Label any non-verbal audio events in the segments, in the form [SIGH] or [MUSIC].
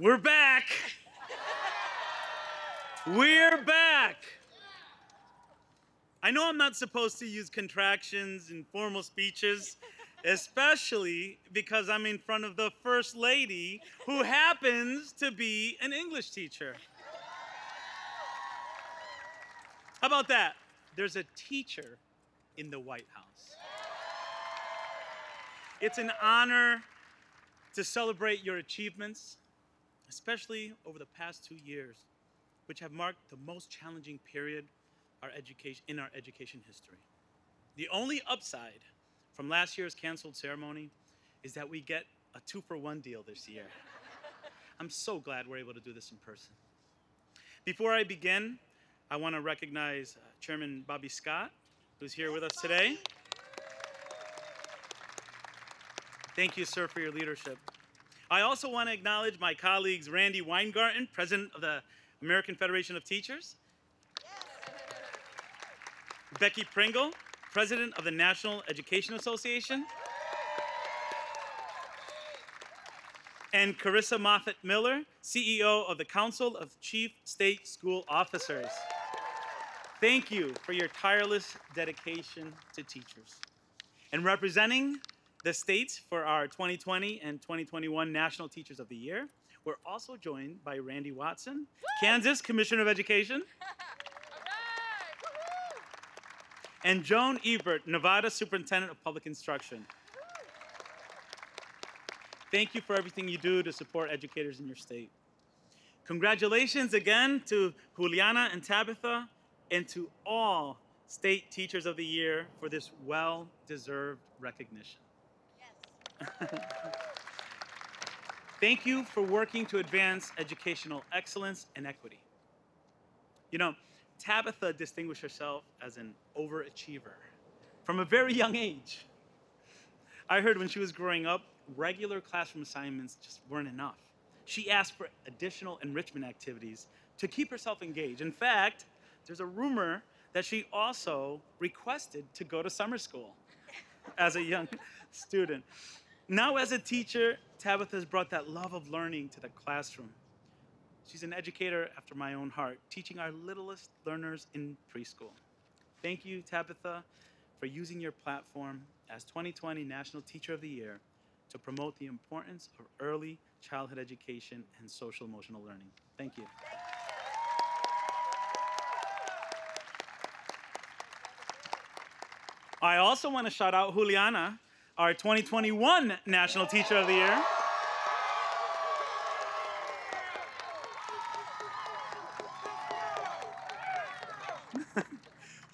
We're back. We're back. I know I'm not supposed to use contractions in formal speeches, especially because I'm in front of the First Lady who happens to be an English teacher. How about that? There's a teacher in the White House. It's an honor to celebrate your achievements, especially over the past two years, which have marked the most challenging period our education, in our education history. The only upside from last year's canceled ceremony is that we get a two for one deal this year. [LAUGHS] I'm so glad we're able to do this in person. Before I begin, I want to recognize uh, Chairman Bobby Scott, who's here with us today. Thank you, sir, for your leadership. I also want to acknowledge my colleagues Randi Weingarten, President of the American Federation of Teachers, Becky Pringle, President of the National Education Association, and Carissa Moffat Miller, CEO of the Council of Chief State School Officers. Thank you for your tireless dedication to teachers. And representing the states for our 2020 and 2021 National Teachers of the Year, we're also joined by Randy Watson, Kansas Commissioner of Education, [LAUGHS] and Jhone Ebert, Nevada Superintendent of Public Instruction. Thank you for everything you do to support educators in your state. Congratulations again to Juliana and Tabatha and to all State Teachers of the Year for this well-deserved recognition. [LAUGHS] Thank you for working to advance educational excellence and equity. You know, Tabatha distinguished herself as an overachiever from a very young age. I heard when she was growing up, regular classroom assignments just weren't enough. She asked for additional enrichment activities to keep herself engaged. In fact, there's a rumor that she also requested to go to summer school as a young [LAUGHS] student. Now, as a teacher, Tabatha has brought that love of learning to the classroom. She's an educator after my own heart, teaching our littlest learners in preschool. Thank you, Tabatha, for using your platform as 2020 National Teacher of the Year to promote the importance of early childhood education and social emotional learning. Thank you. I also want to shout out Juliana, our 2021 National Teacher of the Year. [LAUGHS]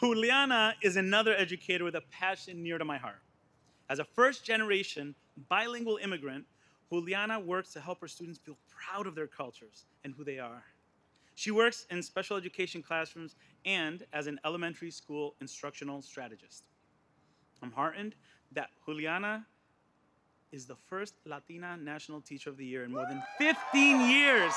Juliana is another educator with a passion near to my heart. As a first generation bilingual immigrant, Juliana works to help her students feel proud of their cultures and who they are. She works in special education classrooms and as an elementary school instructional strategist. I'm heartened that Juliana is the first Latina National Teacher of the Year in more than 15 years.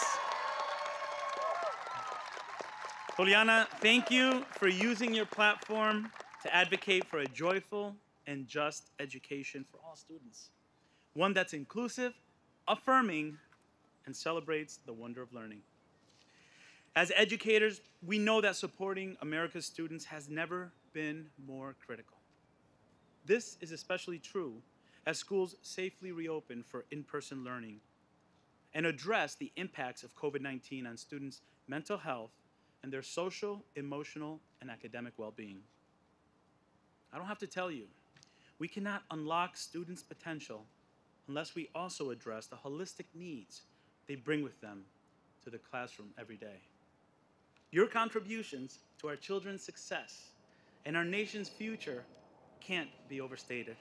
Juliana, thank you for using your platform to advocate for a joyful and just education for all students. One that's inclusive, affirming, and celebrates the wonder of learning. As educators, we know that supporting America's students has never been more critical. This is especially true as schools safely reopen for in-person learning and address the impacts of COVID-19 on students' mental health and their social, emotional, and academic well-being. I don't have to tell you, we cannot unlock students' potential unless we also address the holistic needs they bring with them to the classroom every day. Your contributions to our children's success and our nation's future can't be overstated.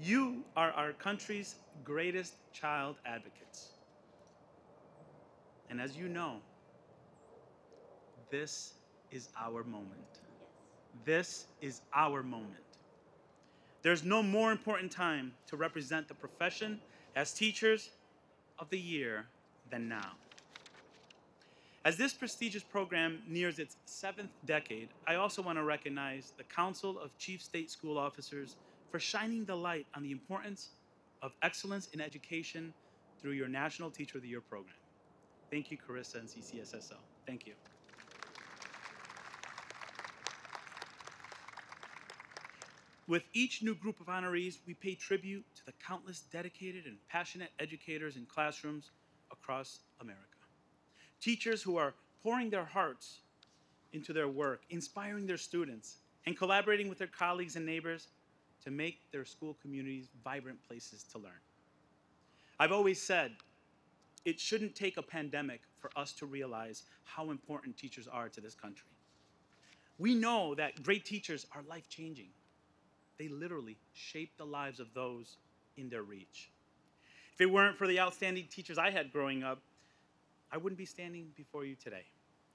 You are our country's greatest child advocates. And as you know, this is our moment. This is our moment. There's no more important time to represent the profession as teachers of the year than now. As this prestigious program nears its seventh decade, I also want to recognize the Council of Chief State School Officers for shining the light on the importance of excellence in education through your National Teacher of the Year program. Thank you, Carissa and CCSSO. Thank you. With each new group of honorees, we pay tribute to the countless dedicated and passionate educators in classrooms across America. Teachers who are pouring their hearts into their work, inspiring their students, and collaborating with their colleagues and neighbors to make their school communities vibrant places to learn. I've always said it shouldn't take a pandemic for us to realize how important teachers are to this country. We know that great teachers are life changing. They literally shape the lives of those in their reach. If it weren't for the outstanding teachers I had growing up, I wouldn't be standing before you today.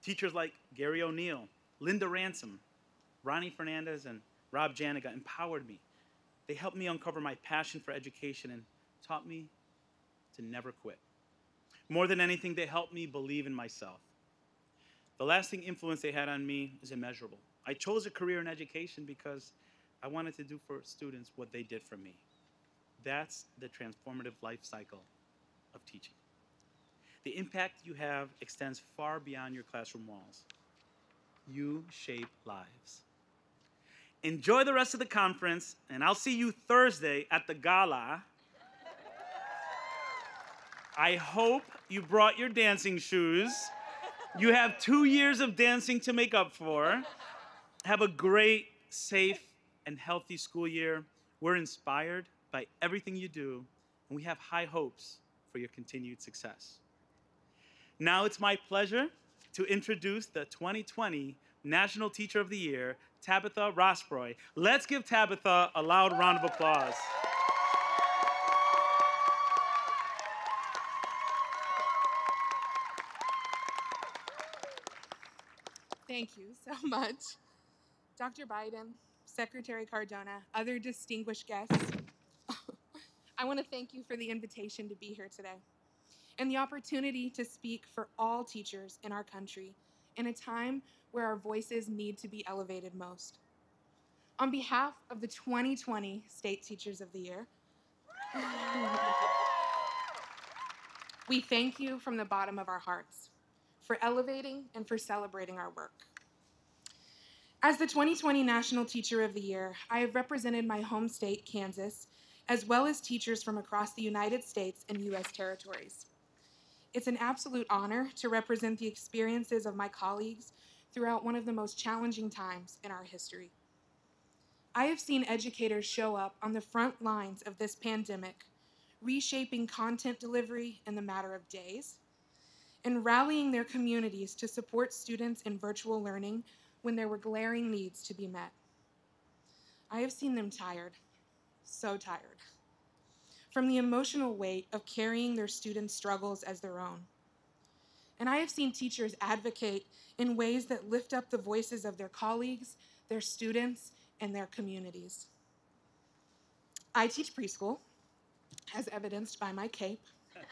Teachers like Gary O'Neill, Linda Ransom, Ronnie Fernandez, and Rob Janiga empowered me. They helped me uncover my passion for education and taught me to never quit. More than anything, they helped me believe in myself. The lasting influence they had on me is immeasurable. I chose a career in education because I wanted to do for students what they did for me. That's the transformative life cycle of teaching. The impact you have extends far beyond your classroom walls. You shape lives. Enjoy the rest of the conference, and I'll see you Thursday at the gala. I hope you brought your dancing shoes. You have two years of dancing to make up for. Have a great, safe, and healthy school year. We're inspired by everything you do, and we have high hopes for your continued success. Now it's my pleasure to introduce the 2020 National Teacher of the Year, Tabatha Rosproy. Let's give Tabatha a loud round of applause. Thank you so [LAUGHS] much. Dr. Biden, Secretary Cardona, other distinguished guests, [LAUGHS] I want to thank you for the invitation to be here today and the opportunity to speak for all teachers in our country in a time where our voices need to be elevated most. On behalf of the 2020 State Teachers of the Year, [LAUGHS] we thank you from the bottom of our hearts for elevating and for celebrating our work. As the 2020 National Teacher of the Year, I have represented my home state, Kansas, as well as teachers from across the United States and U.S. territories. It's an absolute honor to represent the experiences of my colleagues throughout one of the most challenging times in our history. I have seen educators show up on the front lines of this pandemic, reshaping content delivery in the matter of days, and rallying their communities to support students in virtual learning when there were glaring needs to be met. I have seen them tired, so tired from the emotional weight of carrying their students' struggles as their own. And I have seen teachers advocate in ways that lift up the voices of their colleagues, their students, and their communities. I teach preschool, as evidenced by my cape. [LAUGHS]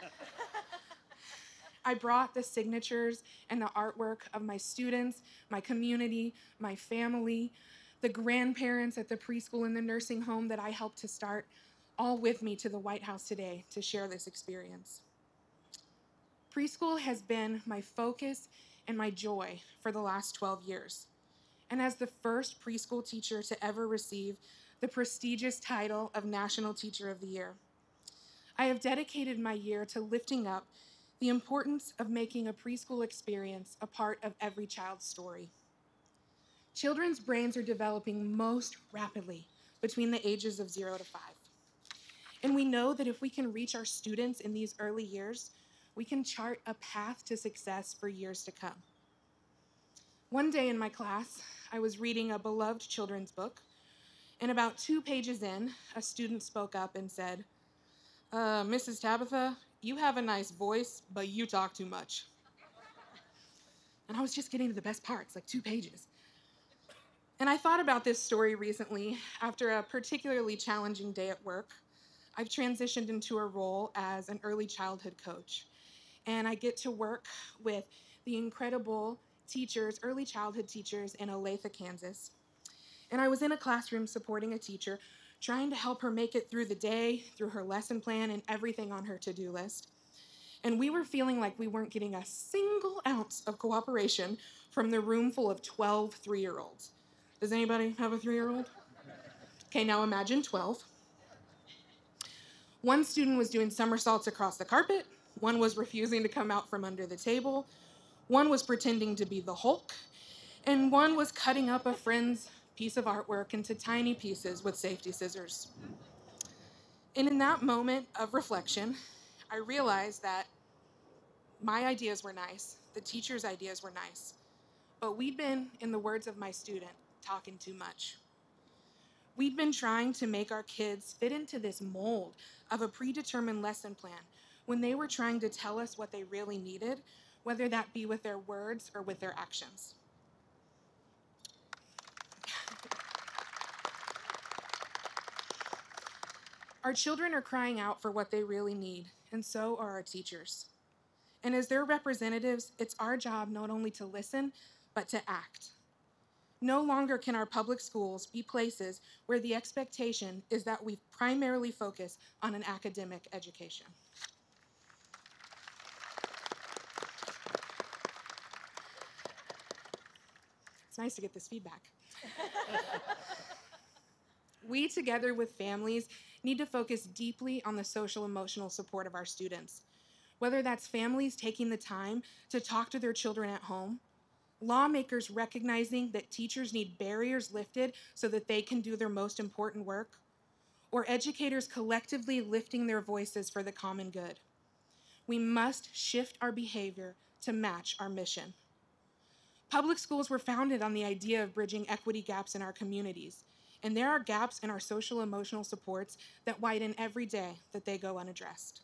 I brought the signatures and the artwork of my students, my community, my family, the grandparents at the preschool and the nursing home that I helped to start, all with me to the White House today to share this experience. Preschool has been my focus and my joy for the last 12 years. And as the first preschool teacher to ever receive the prestigious title of National Teacher of the Year, I have dedicated my year to lifting up the importance of making a preschool experience a part of every child's story. Children's brains are developing most rapidly between the ages of zero to five. And we know that if we can reach our students in these early years, we can chart a path to success for years to come. One day in my class, I was reading a beloved children's book, and about two pages in, a student spoke up and said, uh, Mrs. Tabatha, you have a nice voice, but you talk too much. And I was just getting to the best parts, like two pages. And I thought about this story recently after a particularly challenging day at work I've transitioned into a role as an early childhood coach. And I get to work with the incredible teachers, early childhood teachers in Olathe, Kansas. And I was in a classroom supporting a teacher, trying to help her make it through the day, through her lesson plan, and everything on her to do list. and we were feeling like we weren't getting a single ounce of cooperation from the room full of 12 three year olds. Does anybody have a three year old? Okay, now imagine 12. One student was doing somersaults across the carpet, one was refusing to come out from under the table, one was pretending to be the Hulk, and one was cutting up a friend's piece of artwork into tiny pieces with safety scissors. And in that moment of reflection, I realized that my ideas were nice, the teacher's ideas were nice, but we'd been, in the words of my student, talking too much. We'd been trying to make our kids fit into this mold of a predetermined lesson plan when they were trying to tell us what they really needed, whether that be with their words or with their actions. Our children are crying out for what they really need, and so are our teachers. And as their representatives, it's our job not only to listen, but to act. No longer can our public schools be places where the expectation is that we primarily focus on an academic education. It's nice to get this feedback. [LAUGHS] we, together with families, need to focus deeply on the social emotional support of our students. Whether that's families taking the time to talk to their children at home, lawmakers recognizing that teachers need barriers lifted so that they can do their most important work, or educators collectively lifting their voices for the common good. We must shift our behavior to match our mission. Public schools were founded on the idea of bridging equity gaps in our communities, and there are gaps in our social emotional supports that widen every day that they go unaddressed.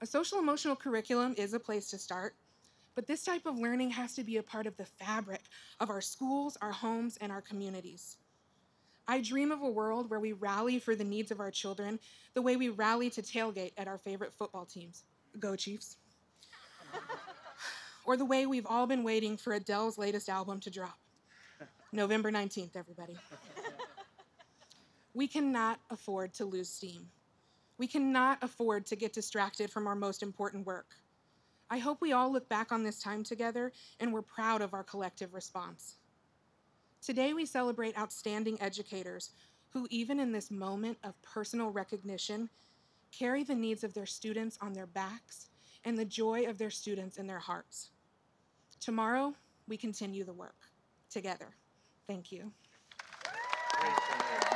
A social emotional curriculum is a place to start, but this type of learning has to be a part of the fabric of our schools, our homes, and our communities. I dream of a world where we rally for the needs of our children the way we rally to tailgate at our favorite football teams. Go, Chiefs. or the way we've all been waiting for Adele's latest album to drop. November 19th, everybody. we cannot afford to lose steam. We cannot afford to get distracted from our most important work. I hope we all look back on this time together and we're proud of our collective response. Today, we celebrate outstanding educators who, even in this moment of personal recognition, carry the needs of their students on their backs and the joy of their students in their hearts. Tomorrow, we continue the work together. Thank you. Thank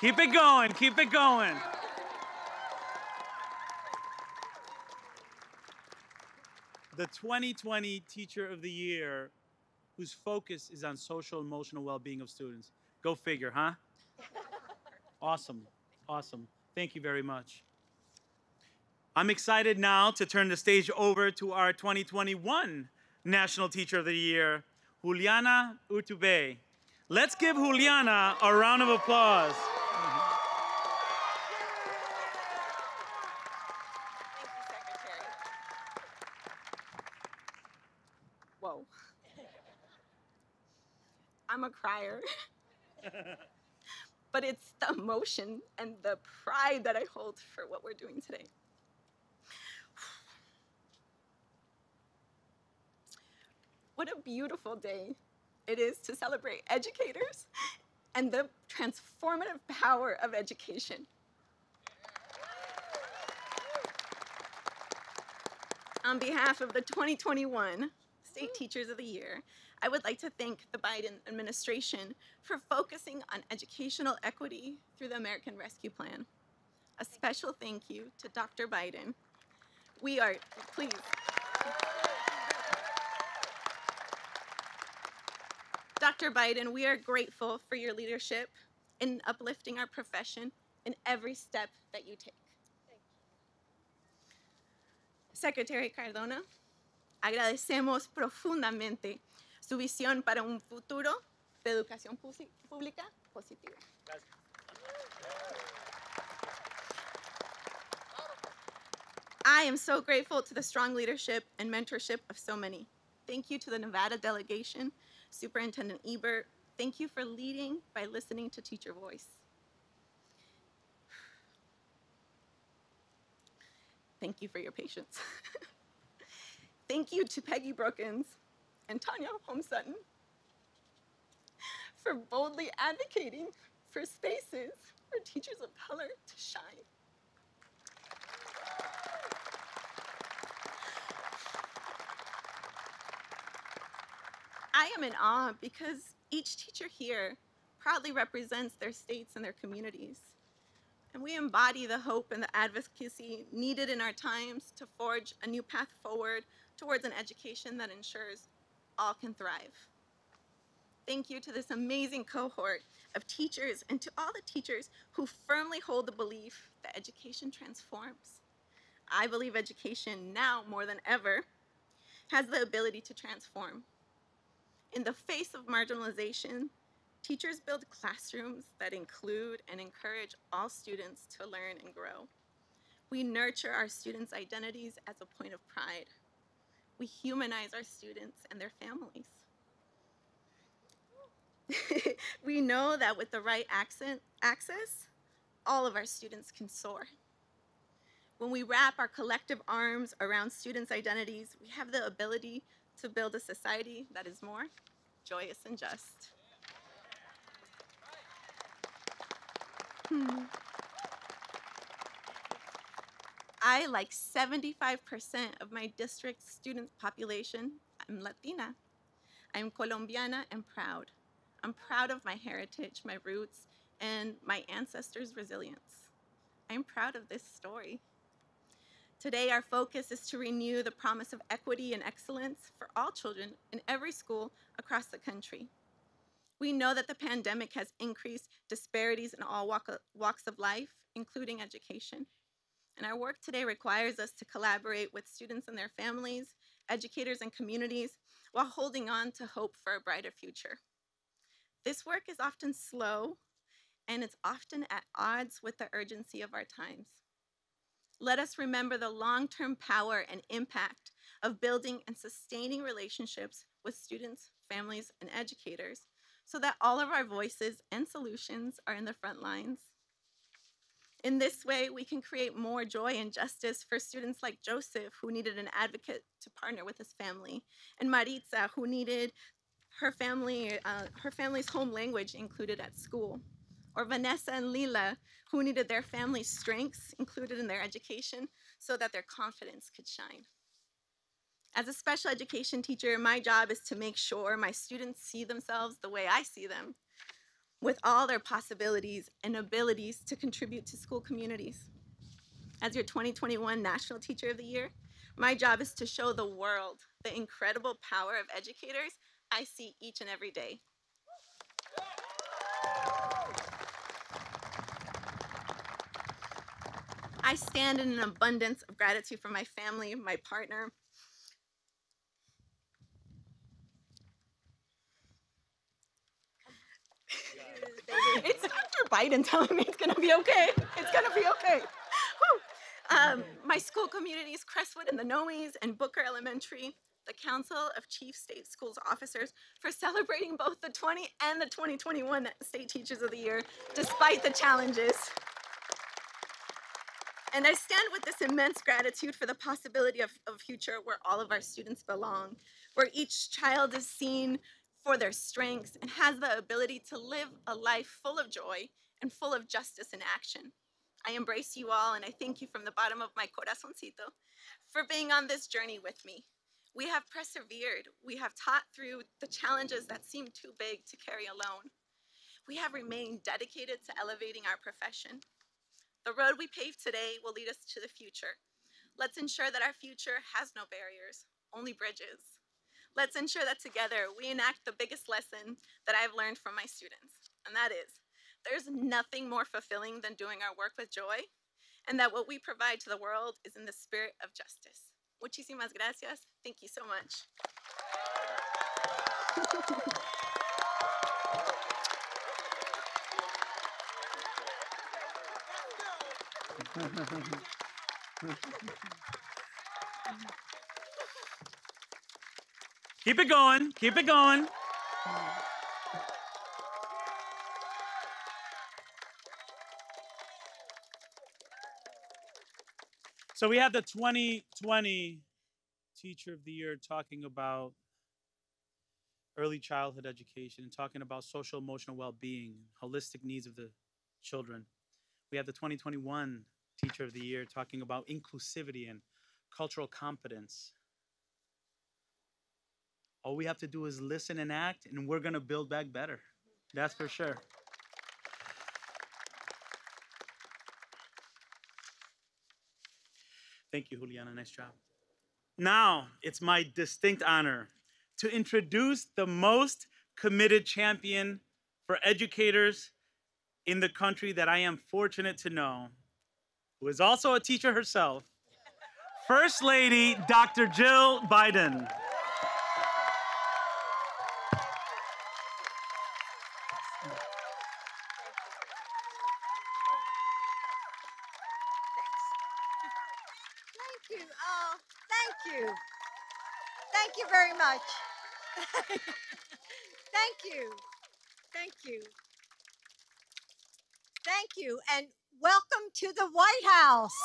Keep it going, keep it going. The 2020 Teacher of the Year, whose focus is on social emotional well being of students. Go figure, huh? [LAUGHS] Awesome, awesome. Thank you very much. I'm excited now to turn the stage over to our 2021 National Teacher of the Year, Juliana Urtubey. Let's give Juliana a round of applause. Thank you, Secretary. Whoa. [LAUGHS] But it's the emotion and the pride that I hold for what we're doing today. [SIGHS] What a beautiful day it is to celebrate educators and the transformative power of education. On behalf of the 2021 State mm. Teachers of the Year, I would like to thank the Biden administration for focusing on educational equity through the American Rescue Plan. A special thank you to Dr. Biden. We are, please. Dr. Biden, we are grateful for your leadership in uplifting our profession in every step that you take. Thank you. Secretary Cardona, agradecemos profundamente su visión para un futuro de educación pública positiva. I am so grateful to the strong leadership and mentorship of so many. Thank you to the Nevada delegation, Superintendent Ebert. Thank you for leading by listening to teacher voice. [SIGHS] Thank you for your patience. [LAUGHS] Thank you to Peggy Brookins and Tanya Holmes Sutton for boldly advocating for spaces for teachers of color to shine. I am in awe because each teacher here proudly represents their states and their communities. And we embody the hope and the advocacy needed in our times to forge a new path forward towards an education that ensures all can thrive. Thank you to this amazing cohort of teachers and to all the teachers who firmly hold the belief that education transforms. I believe education now more than ever has the ability to transform. In the face of marginalization, teachers build classrooms that include and encourage all students to learn and grow. We nurture our students' identities as a point of pride. We humanize our students and their families. [LAUGHS] we know that with the right accent, access, all of our students can soar. When we wrap our collective arms around students' identities, we have the ability to build a society that is more joyous and just. Hmm. I, like 75% of my district's student population, I'm Latina. I'm Colombiana and proud. I'm proud of my heritage, my roots, and my ancestors' resilience. I'm proud of this story. Today, our focus is to renew the promise of equity and excellence for all children in every school across the country. We know that the pandemic has increased disparities in all walk walks of life, including education. And our work today requires us to collaborate with students and their families, educators and communities, while holding on to hope for a brighter future. This work is often slow, and it's often at odds with the urgency of our times. Let us remember the long term power and impact of building and sustaining relationships with students, families, and educators so that all of our voices and solutions are in the front lines. In this way, we can create more joy and justice for students like Joseph, who needed an advocate to partner with his family, and Maritza, who needed her family, uh, her family's home language included at school or Vanessa and Lila, who needed their family's strengths included in their education so that their confidence could shine. As a special education teacher, my job is to make sure my students see themselves the way I see them, with all their possibilities and abilities to contribute to school communities. As your 2021 National Teacher of the Year, my job is to show the world the incredible power of educators I see each and every day. I stand in an abundance of gratitude for my family, my partner. [LAUGHS] it's Dr. Biden telling me it's gonna be okay. It's gonna be okay. Um, my school communities, Crestwood and the Nomies and Booker Elementary, the Council of Chief State Schools Officers for celebrating both the 20 and the 2021 State Teachers of the Year, despite the challenges. And I stand with this immense gratitude for the possibility of a future where all of our students belong, where each child is seen for their strengths and has the ability to live a life full of joy and full of justice and action. I embrace you all and I thank you from the bottom of my corazoncito for being on this journey with me. We have persevered. We have taught through the challenges that seem too big to carry alone. We have remained dedicated to elevating our profession. The road we pave today will lead us to the future. Let's ensure that our future has no barriers, only bridges. Let's ensure that together we enact the biggest lesson that I've learned from my students, and that is there's nothing more fulfilling than doing our work with joy, and that what we provide to the world is in the spirit of justice. Muchísimas gracias. Thank you so much. [LAUGHS] keep it going. Keep it going. So we have the 2020 Teacher of the Year talking about early childhood education and talking about social emotional well-being, holistic needs of the children. We have the 2021 Teacher of the Year talking about inclusivity and cultural competence. All we have to do is listen and act, and we're going to build back better. That's for sure. Thank you, Juliana. Nice job. Now, it's my distinct honor to introduce the most committed champion for educators in the country that I am fortunate to know, who is also a teacher herself, First Lady Dr. Jill Biden. Thank you. Oh, thank you. Thank you very much. Thank you. Thank you. Thank you. And welcome to the White House.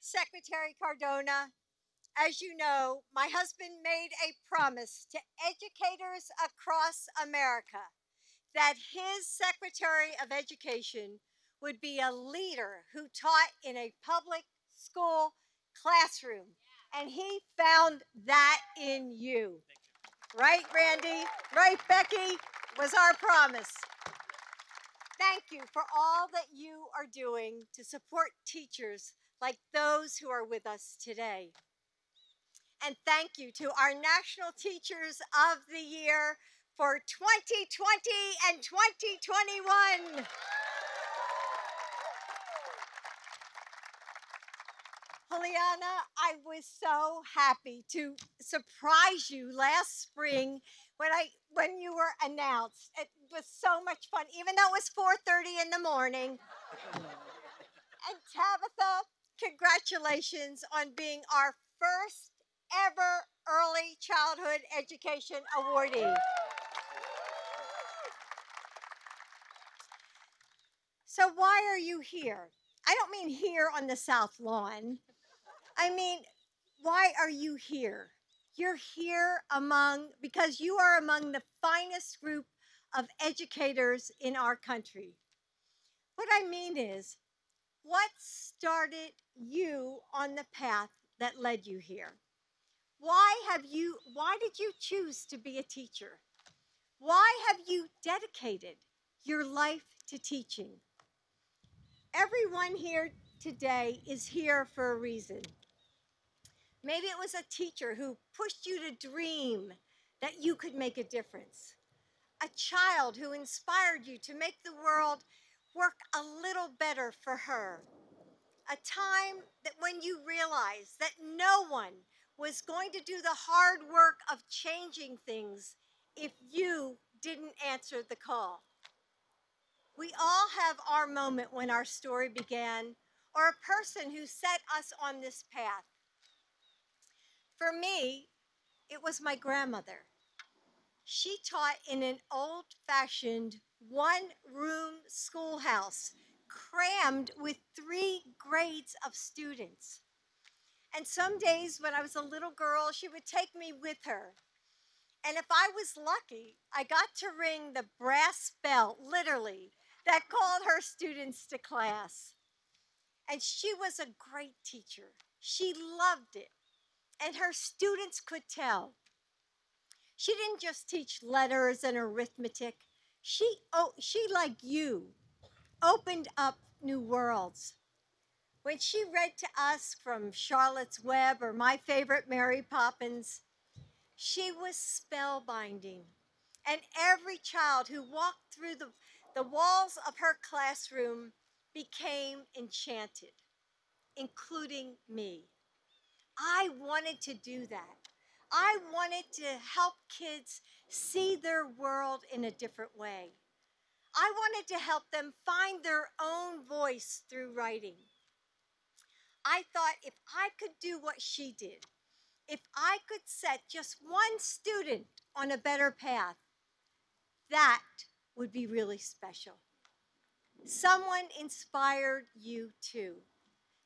Secretary Cardona, as you know, my husband made a promise to educators across America that his Secretary of Education would be a leader who taught in a public school classroom. And he found that in you. Right, Randi? Right, Becky? Was our promise. Thank you for all that you are doing to support teachers like those who are with us today. And thank you to our National Teachers of the Year for 2020 and 2021. Juliana, I was so happy to surprise you last spring when I when you were announced. It was so much fun, even though it was 4:30 in the morning. and Tabatha, congratulations on being our first ever early childhood education awardee. So why are you here? I don't mean here on the South Lawn. I mean, why are you here? You're here among, because you are among the finest group of educators in our country. What I mean is, what started you on the path that led you here? Why have you, why did you choose to be a teacher? Why have you dedicated your life to teaching? Everyone here today is here for a reason. Maybe it was a teacher who pushed you to dream that you could make a difference. A child who inspired you to make the world work a little better for her. A time that when you realized that no one was going to do the hard work of changing things if you didn't answer the call. We all have our moment when our story began, or a person who set us on this path. For me, it was my grandmother. She taught in an old fashioned one room schoolhouse crammed with three grades of students. And some days when I was a little girl, she would take me with her. And if I was lucky, I got to ring the brass bell, literally, that called her students to class. And she was a great teacher. She loved it. And her students could tell. She didn't just teach letters and arithmetic. She, oh, she like you, opened up new worlds. When she read to us from Charlotte's Web or my favorite Mary Poppins, she was spellbinding. And every child who walked through the the walls of her classroom became enchanted, including me. I wanted to do that. I wanted to help kids see their world in a different way. I wanted to help them find their own voice through writing. I thought if I could do what she did, if I could set just one student on a better path, that would be really special. Someone inspired you too.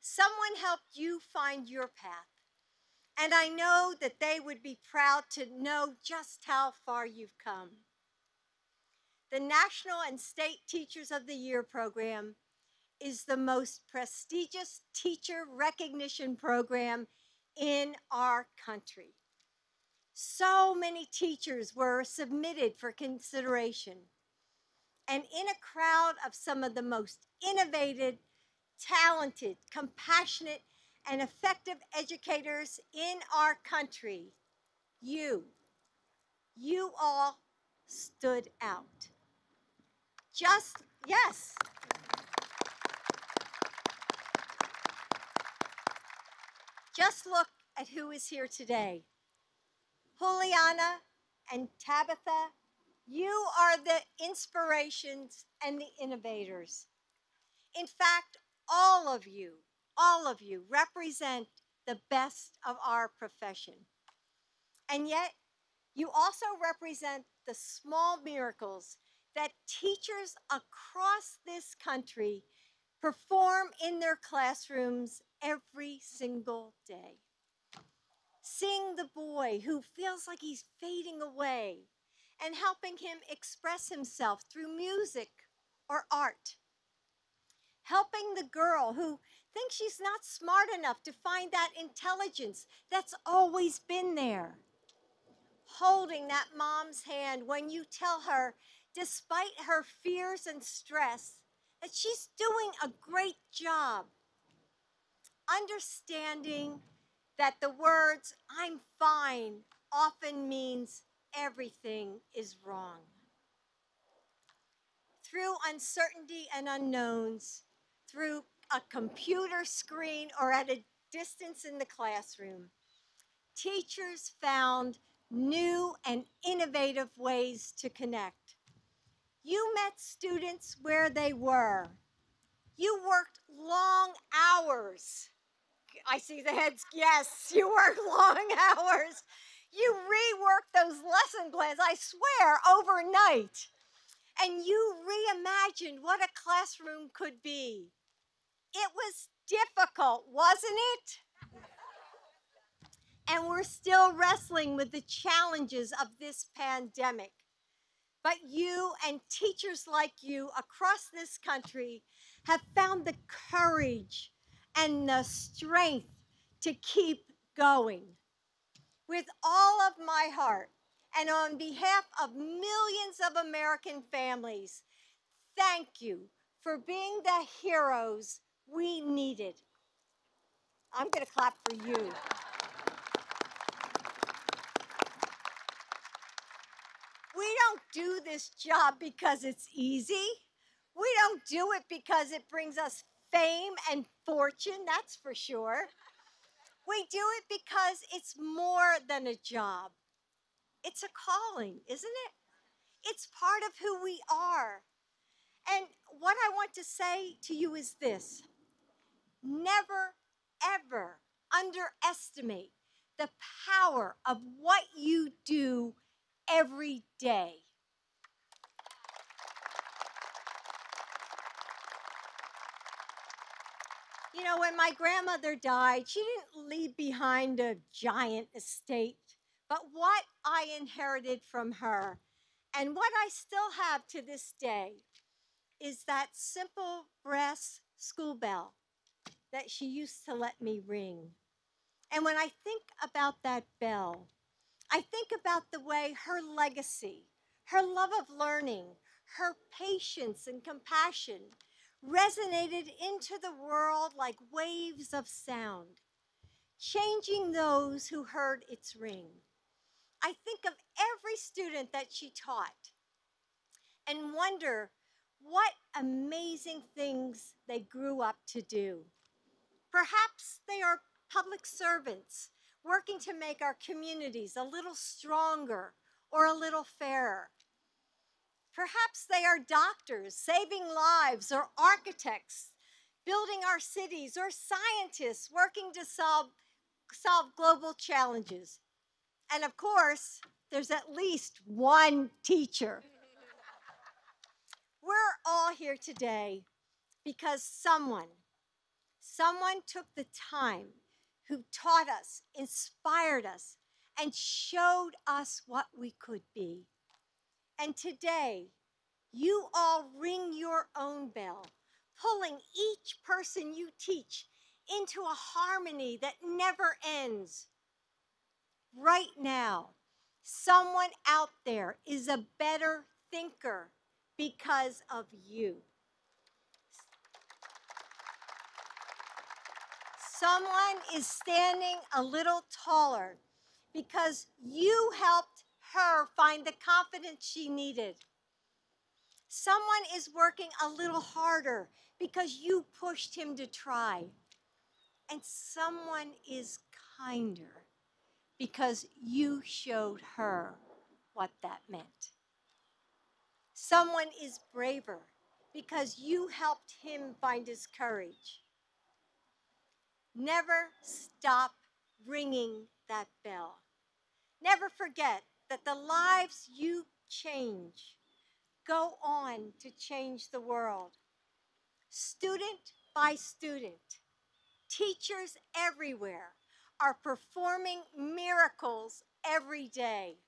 Someone helped you find your path. And I know that they would be proud to know just how far you've come. The National and State Teachers of the Year program is the most prestigious teacher recognition program in our country. So many teachers were submitted for consideration. And in a crowd of some of the most innovative, talented, compassionate, and effective educators in our country, you, you all stood out. Just, yes. Just look at who is here today. Juliana and Tabitha, you are the inspirations and the innovators. In fact, all of you, all of you represent the best of our profession. And yet, you also represent the small miracles that teachers across this country perform in their classrooms every single day. Seeing the boy who feels like he's fading away and helping him express himself through music or art. Helping the girl who thinks she's not smart enough to find that intelligence that's always been there. Holding that mom's hand when you tell her, despite her fears and stress, that she's doing a great job. Understanding that the words, I'm fine, often means everything is wrong. Through uncertainty and unknowns, through a computer screen or at a distance in the classroom, teachers found new and innovative ways to connect. You met students where they were. You worked long hours. I see the heads. Yes, [LAUGHS] you worked long hours. You reworked those lesson plans, I swear, overnight. And you reimagined what a classroom could be. It was difficult, wasn't it? And we're still wrestling with the challenges of this pandemic. But you and teachers like you across this country have found the courage and the strength to keep going. With all of my heart, and on behalf of millions of American families, thank you for being the heroes we needed. I'm going to clap for you. We don't do this job because it's easy. We don't do it because it brings us fame and fortune, that's for sure. We do it because it's more than a job. It's a calling, isn't it? It's part of who we are. And what I want to say to you is this never, ever underestimate the power of what you do every day. You know, when my grandmother died, she didn't leave behind a giant estate, but what I inherited from her and what I still have to this day is that simple brass school bell that she used to let me ring. And when I think about that bell, I think about the way her legacy, her love of learning, her patience and compassion resonated into the world like waves of sound, changing those who heard its ring. I think of every student that she taught and wonder what amazing things they grew up to do. Perhaps they are public servants working to make our communities a little stronger or a little fairer. Perhaps they are doctors saving lives, or architects building our cities, or scientists working to solve, solve global challenges. And of course, there's at least one teacher. We're all here today because someone, someone took the time who taught us, inspired us, and showed us what we could be. And today, you all ring your own bell, pulling each person you teach into a harmony that never ends. Right now, someone out there is a better thinker because of you. Someone is standing a little taller because you helped her find the confidence she needed. Someone is working a little harder because you pushed him to try. And someone is kinder because you showed her what that meant. Someone is braver because you helped him find his courage. Never stop ringing that bell. Never forget that the lives you change go on to change the world. Student by student, teachers everywhere are performing miracles every day.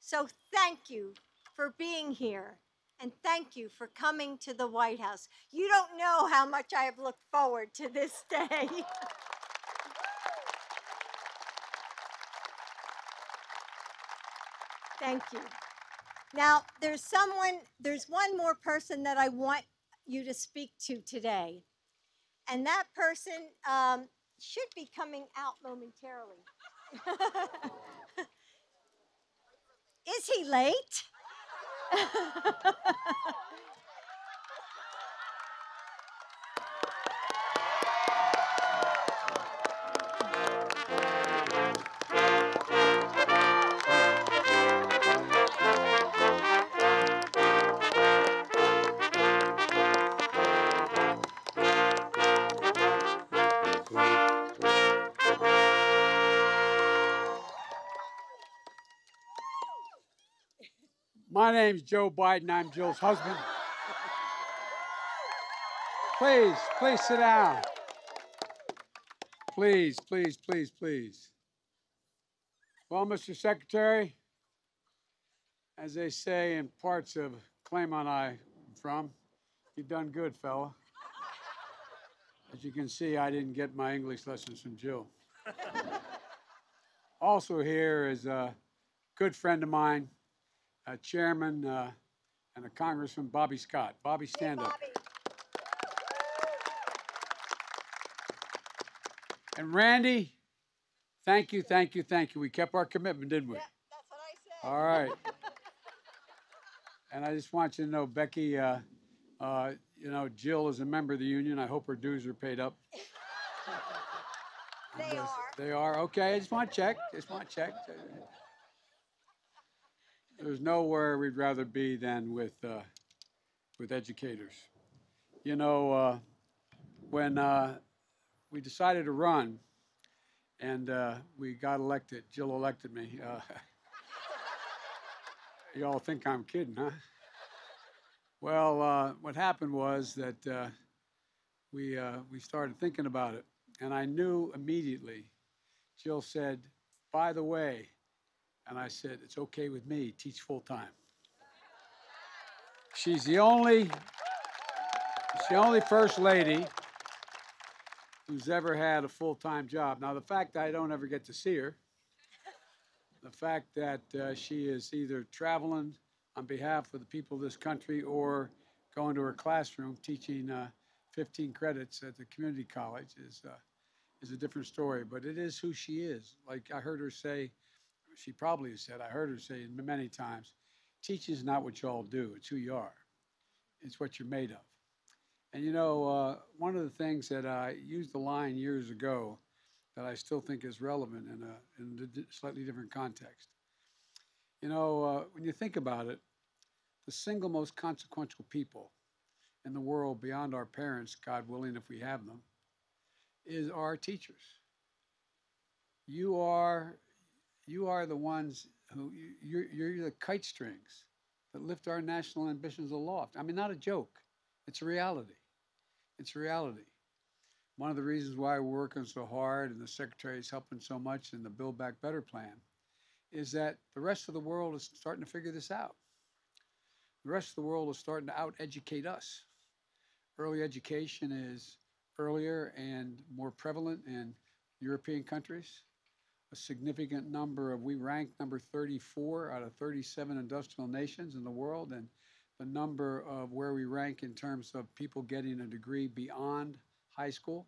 So thank you for being here and thank you for coming to the White House. You don't know how much I have looked forward to this [LAUGHS] day. thank you. Now, there's someone, there's one more person that I want you to speak to today. And that person um, should be coming out momentarily. [LAUGHS] Is he late? My name's Joe Biden. I'm Jill's husband. Please, please sit down. Please, please, please, please. Well, Mr. Secretary, as they say in parts of Claymont I'm from, you've done good, fella. As you can see, I didn't get my English lessons from Jill. also here is a good friend of mine, a chairman uh, and a congressman, Bobby Scott. Bobby, stand Hey, up. And Randi, thank you, thank you, thank you. We kept our commitment, didn't we? Yeah, that's what I said. All right. and I just want you to know, Becky, uh, uh, you know, Jill is a member of the union. I hope her dues are paid up. [LAUGHS] They are. They are. Okay, I just want to check. Just want to check. There's nowhere we'd rather be than with uh, with educators. You know, uh, when uh, we decided to run and uh, we got elected, Jill elected me. Uh, [LAUGHS] you all think I'm kidding, huh? Well, what happened was that we we started thinking about it, and I knew immediately. Jill said, "By the way," and I said, "It's okay with me. Teach full time." She's the only she's the only first lady who's ever had a full time job. Now, the fact that I don't ever get to see her, the fact that uh, she is either traveling on behalf of the people of this country or going to her classroom teaching uh, 15 credits at the community college is uh, is a different story. But it is who she is. Like I heard her say, she probably said, I heard her say many times, teaching is not what you all do; it's who you are. It's what you're made of. And you know, uh, one of the things that I used the line years ago that I still think is relevant in a in a slightly different context. You know, uh, when you think about it, the single most consequential people in the world beyond our parents, God willing, if we have them, is our teachers. You are, you are the ones who you're, you're the kite strings that lift our national ambitions aloft. I mean, not a joke. It's a reality. It's reality. One of the reasons why we're working so hard and the Secretary is helping so much in the Build Back Better plan is that the rest of the world is starting to figure this out. The rest of the world is starting to out educate us. Early education is earlier and more prevalent in European countries. A significant number of, we rank number 34 out of 37 industrial nations in the world, and the number of where we rank in terms of people getting a degree beyond high school.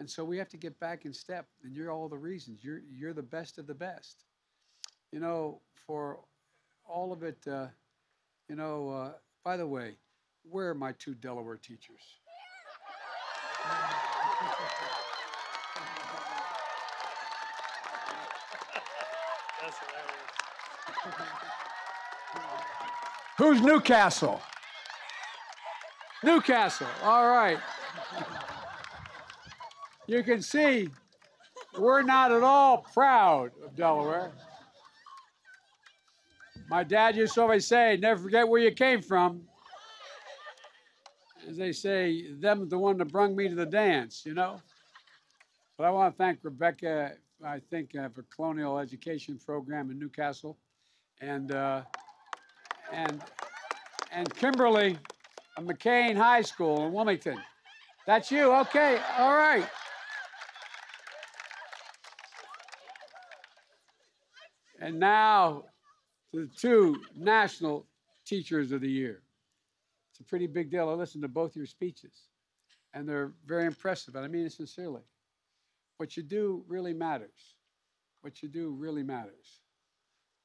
And so we have to get back in step, and you're all the reasons. You're, you're the best of the best. You know, for all of it, uh, you know, uh, by the way, where are my two Delaware teachers? [LAUGHS] Who's New Castle? Newcastle. All right. You can see we're not at all proud of Delaware. My dad used to always say, never forget where you came from. As they say, them the one that brung me to the dance, you know? But I want to thank Rebecca, I think, uh, for Colonial Education Program in New Castle. And uh, and and Kimberly McKean High School in Wilmington. That's you, okay? All right. And now the two national teachers of the year. It's a pretty big deal. I listened to both your speeches, and they're very impressive. And I mean it sincerely. What you do really matters. What you do really matters.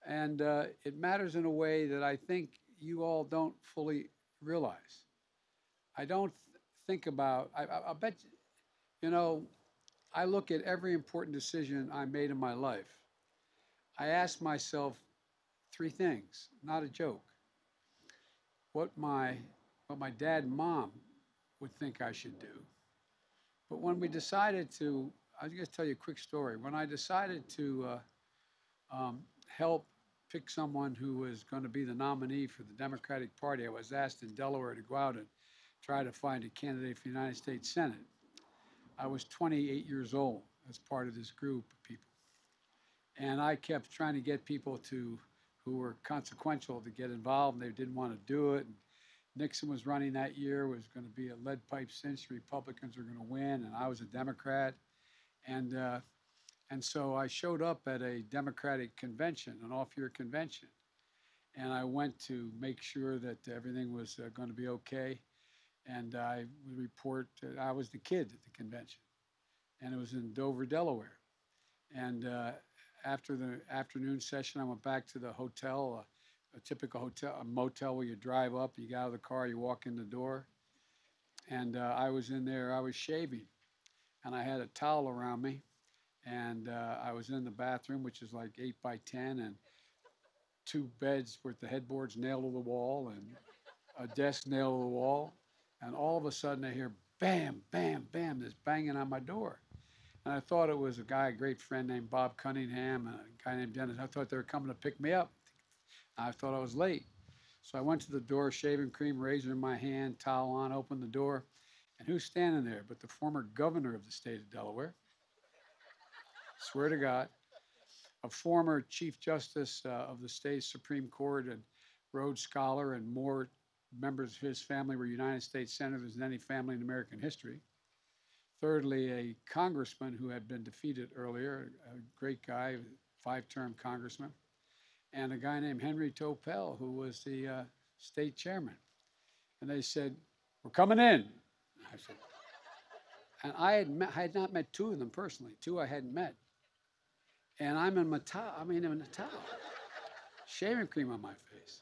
And uh, it matters in a way that I think you all don't fully realize. I don't th- think about, I, I, I bet, you know, I look at every important decision I made in my life. I ask myself three things, not a joke. What my, what my dad and mom would think I should do. But when we decided to, I'm going to tell you a quick story. When I decided to uh, um, help pick someone who was going to be the nominee for the Democratic Party. I was asked in Delaware to go out and try to find a candidate for the United States Senate. I was 28 years old as part of this group of people. And I kept trying to get people to who were consequential to get involved, and they didn't want to do it. And Nixon was running that year, was going to be a lead pipe cinch. Republicans were going to win, and I was a Democrat. And uh, and so I showed up at a Democratic convention, an off year convention. And I went to make sure that everything was uh, going to be okay. And I would report that I was the kid at the convention. And it was in Dover, Delaware. And uh, after the afternoon session, I went back to the hotel, a, a typical hotel, a motel where you drive up, you get out of the car, you walk in the door. And uh, I was in there, I was shaving. And I had a towel around me and uh, I was in the bathroom, which is like eight by ten, and two beds with the headboards nailed to the wall and a desk nailed to the wall, and all of a sudden I hear bam, bam, bam, this banging on my door, and I thought it was a guy, a great friend named Bob Cunningham, and a guy named Dennis. I thought they were coming to pick me up. I thought I was late, so I went to the door, shaving cream, razor in my hand, towel on, opened the door, and who's standing there but the former governor of the state of Delaware? Swear to God, a former Chief Justice uh, of the state Supreme Court and Rhodes Scholar, and more members of his family were United States Senators than any family in American history. Thirdly, a congressman who had been defeated earlier, a great guy, five term congressman, and a guy named Henry Topel, who was the uh, state chairman. And they said, We're coming in. I said, and I had, met, I had not met two of them personally, two I hadn't met and I'm in my towel. I mean, I'm in a towel, shaving cream on my face.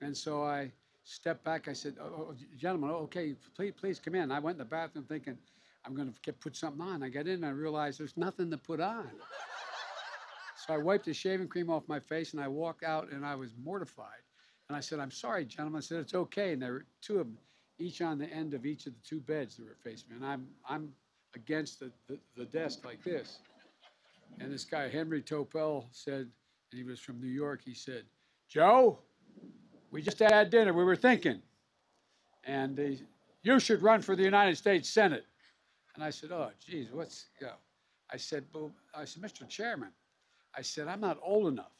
And so I stepped back. I said, oh, oh, "Gentlemen, okay, please, please come in." I went in the bathroom thinking I'm going to put something on. I got in and I realized there's nothing to put on. so I wiped the shaving cream off my face and I walked out and I was mortified. And I said, I'm sorry, gentlemen. I said, it's okay. And there were two of them, each on the end of each of the two beds that were facing me. And I'm, I'm against the, the, the desk like this. And this guy, Henry Topel, said, and he was from New York, he said, Joe, we just had dinner. We were thinking. And he, you should run for the United States Senate. And I said, oh, geez, what's, you know, I said, well, I said, Mr. Chairman, I said, I'm not old enough.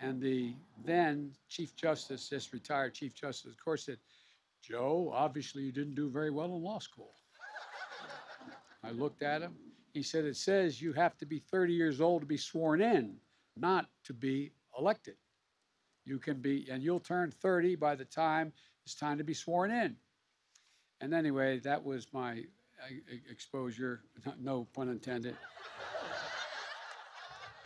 And the then Chief Justice, this retired Chief Justice, of course, said, Joe, obviously you didn't do very well in law school. I looked at him. He said, It says you have to be 30 years old to be sworn in, not to be elected. You can be, and you'll turn 30 by the time it's time to be sworn in. And anyway, that was my exposure, [LAUGHS] no pun intended.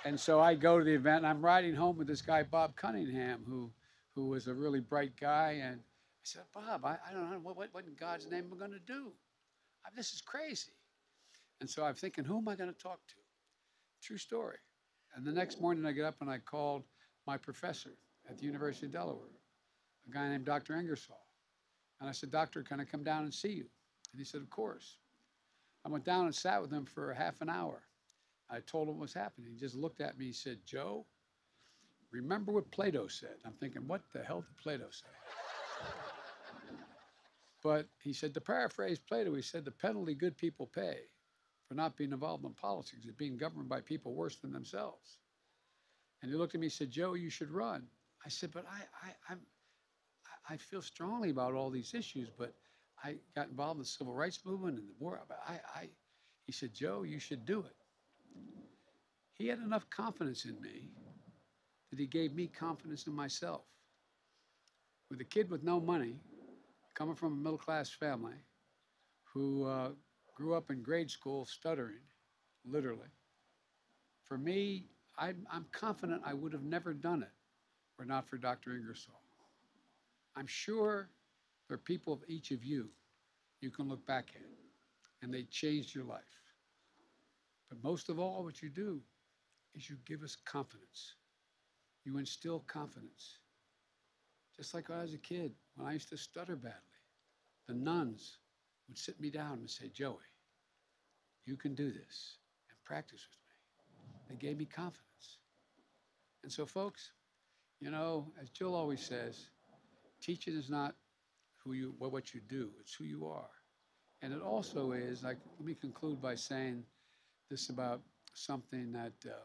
And so I go to the event, and I'm riding home with this guy, Bob Cunningham, who, who was a really bright guy. And I said, Bob, I, I don't know, what, what, what in God's name am I going to do? I, this is crazy. And so I'm thinking, who am I going to talk to? True story. And the next morning I get up and I called my professor at the University of Delaware, a guy named Dr. Ingersoll. And I said, Doctor, can I come down and see you? And he said, Of course. I went down and sat with him for half an hour. I told him what was happening. He just looked at me. He said, Joe, remember what Plato said. I'm thinking, what the hell did Plato say? [LAUGHS] but he said, to paraphrase Plato, he said, the penalty good people pay for not being involved in politics is being governed by people worse than themselves. And he looked at me and said, Joe, you should run. I said, but I, I, I'm, I- feel strongly about all these issues, but I got involved in the civil rights movement and the war. I, I, he said, Joe, you should do it. He had enough confidence in me that he gave me confidence in myself. With a kid with no money, coming from a middle class family, who uh, grew up in grade school stuttering, literally. For me, I'm, I'm confident I would have never done it were not for Dr. Ingersoll. I'm sure there are people of each of you you can look back at, and they changed your life. But most of all, what you do is you give us confidence. You instill confidence. Just like when I was a kid, when I used to stutter badly, the nuns would sit me down and say, Joey, you can do this and practice with me. They gave me confidence. And so, folks, you know, as Jill always says, teaching is not who you what, you do, it's who you are. And it also is, like, let me conclude by saying this about something that, uh,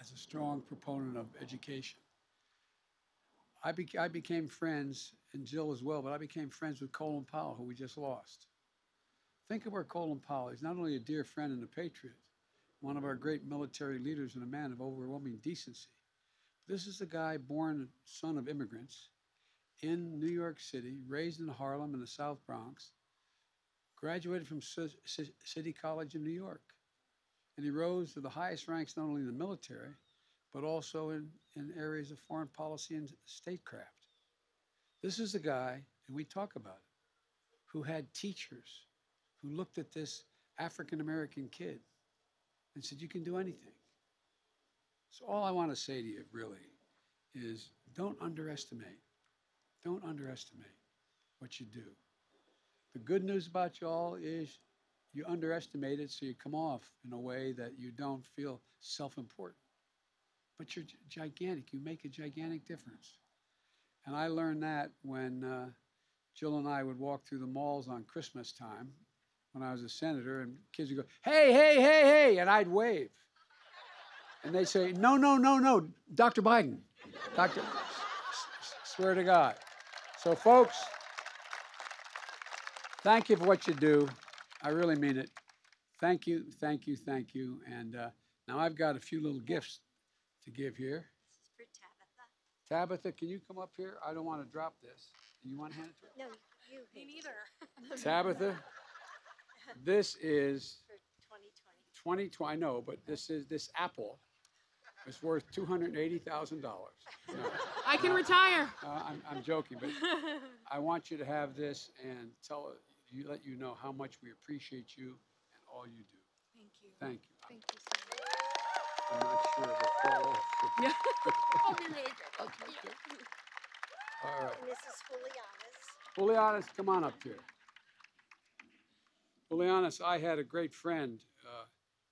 as a strong proponent of education, I, bec- I became friends, and Jill as well, but I became friends with Colin Powell, who we just lost. Think of where Colin Powell is not only a dear friend and a patriot, one of our great military leaders and a man of overwhelming decency. This is a guy born son of immigrants in New York City, raised in Harlem in the South Bronx, graduated from Ci- Ci- City College in New York. And he rose to the highest ranks not only in the military, but also in, in areas of foreign policy and statecraft. This is a guy, and we talk about it, who had teachers who looked at this African American kid and said, You can do anything. So, all I want to say to you really is don't underestimate, don't underestimate what you do. The good news about y'all is you underestimate it, so you come off in a way that you don't feel self important. But you're gigantic, you make a gigantic difference. And I learned that when uh, Jill and I would walk through the malls on Christmas time when I was a senator, and kids would go, hey, hey, hey, hey, and I'd wave. And they'd say, no, no, no, no, Dr. Biden. Dr. Swear to God. So, folks, thank you for what you do. I really mean it. Thank you, thank you, thank you. And uh, now I've got a few little gifts to give here. This is for Tabatha. Tabatha, can you come up here? I don't want to drop this. Do you want to hand it to her? No, you. Me neither. [LAUGHS] Tabatha, this is For 2020. 2020, I know, but this is, this apple is worth $280,000. No, I can retire. uh, I'm, I'm joking, but [LAUGHS] I want you to have this and tell you, let you know how much we appreciate you and all you do. Thank you. Thank you. Thank you so much. I'm not sure if it fall off. Yeah. [LAUGHS] I'll be really good. [LAUGHS] Okay, good. All right. Mrs. Julianas. Julianis, come on up here. Julianis, I had a great friend uh,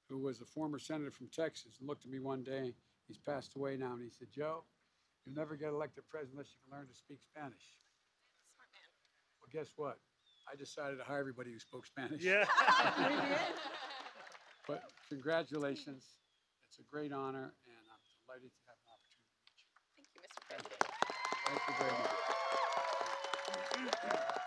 who was a former senator from Texas and looked at me one day. He's passed away now, and he said, Joe, you'll never get elected president unless you can learn to speak Spanish. Well, guess what? I decided to hire everybody who spoke Spanish. Yeah. [LAUGHS] But congratulations. It's a great honor, and I'm delighted to have an opportunity to meet you. Thank you, Mr. President. Thank you very much. [LAUGHS]